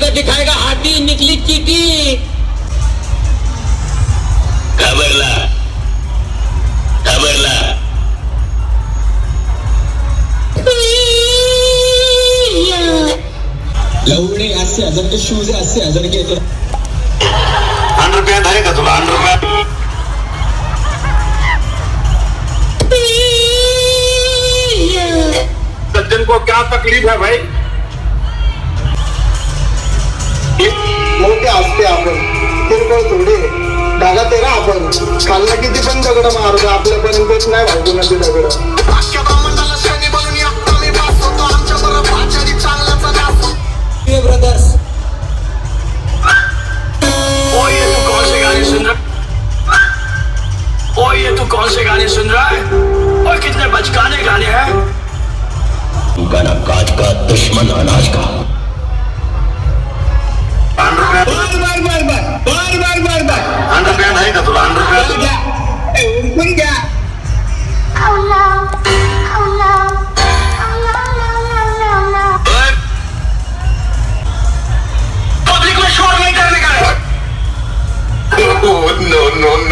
तो दिखाएगा हाथी निकली चीटी। घाबरला घाबरला लवणे अस्सी हज़ार के शूज़ आहे अस्सी हज़ार के आहे का तुला? अंडर पॅन्ट सज्जन को क्या तकलीफ़ है भाई? मोठे असते आपण. किरकोळ थोडी डागा तेरा आपण. खाल्ला किती पण दगड मारतो आपल्यापर्यंतच नाही भाऊ कुणाची दगड. ब्रदर्स ओ ये तू कौन से गाने सुन रहा? ओ ये तू कौन से गाने सुन रहा है? और कितने बचकाने गाने हैं? गाना काज का दुश्मन अनाज का। no, no, no.